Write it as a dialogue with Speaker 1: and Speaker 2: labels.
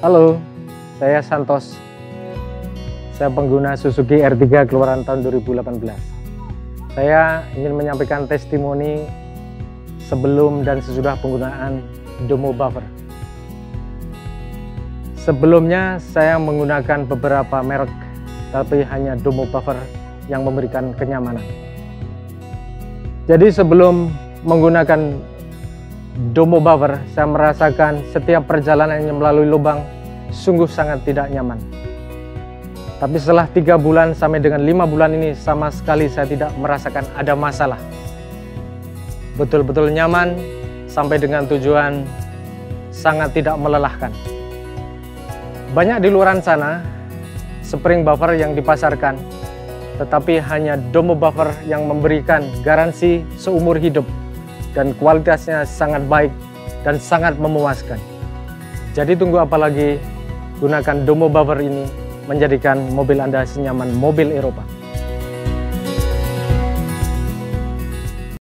Speaker 1: Halo, saya Santos. Saya pengguna Suzuki R3 keluaran tahun 2018. Saya ingin menyampaikan testimoni sebelum dan sesudah penggunaan Domo Buffer. Sebelumnya saya menggunakan beberapa merek, tapi hanya Domo Buffer yang memberikan kenyamanan. Jadi sebelum menggunakan Domo Buffer, saya merasakan setiap perjalanan yang melalui lubang sungguh sangat tidak nyaman. Tapi setelah tiga bulan sampai dengan lima bulan ini sama sekali saya tidak merasakan ada masalah. Betul-betul nyaman sampai dengan tujuan sangat tidak melelahkan. Banyak di luar sana spring buffer yang dipasarkan, tetapi hanya Domo buffer yang memberikan garansi seumur hidup dan kualitasnya sangat baik dan sangat memuaskan. Jadi tunggu apa lagi, gunakan Domo Buffer ini menjadikan mobil Anda senyaman mobil Eropa.